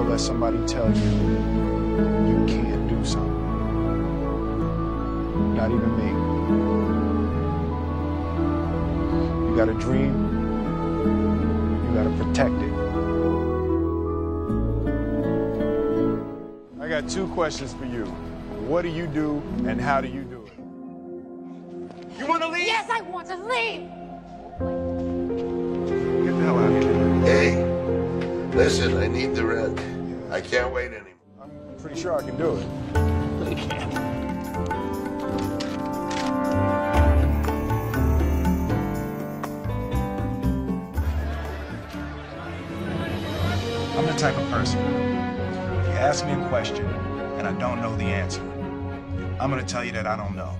never let somebody tell you you can't do something. Not even me. You got a dream, you got to protect it. I got two questions for you. What do you do and how do you do it? You want to leave? Yes, I want to leave. Listen, I need the rent. I can't wait anymore. I'm pretty sure I can do it. You can't. I'm the type of person, if you ask me a question and I don't know the answer, I'm gonna tell you that I don't know.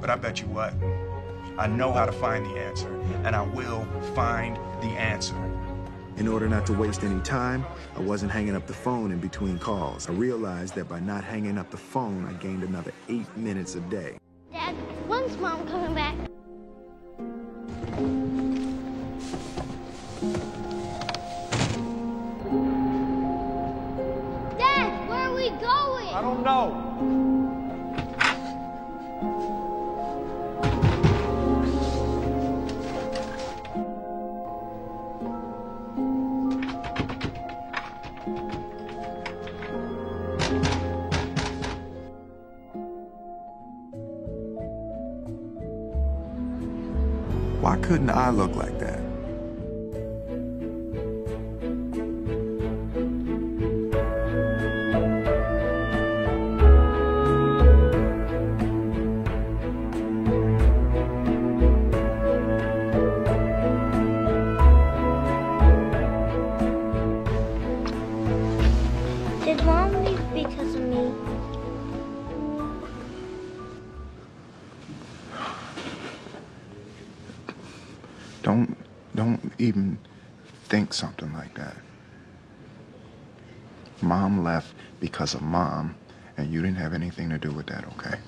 But I bet you what? I know how to find the answer, and I will find the answer. In order not to waste any time, I wasn't hanging up the phone in between calls. I realized that by not hanging up the phone, I gained another eight minutes a day. Dad, when's mom coming back? Dad, where are we going? I don't know. Why couldn't I look like that? Did mom leave because Don't don't even think something like that. Mom left because of mom, and you didn't have anything to do with that, okay?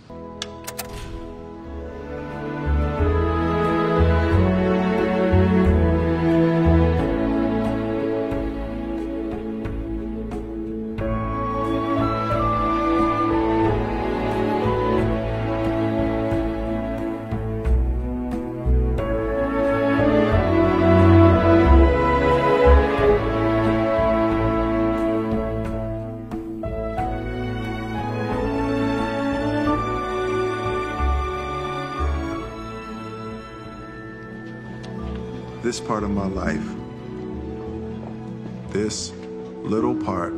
This part of my life, this little part,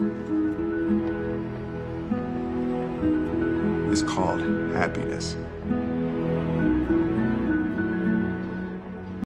is called happiness.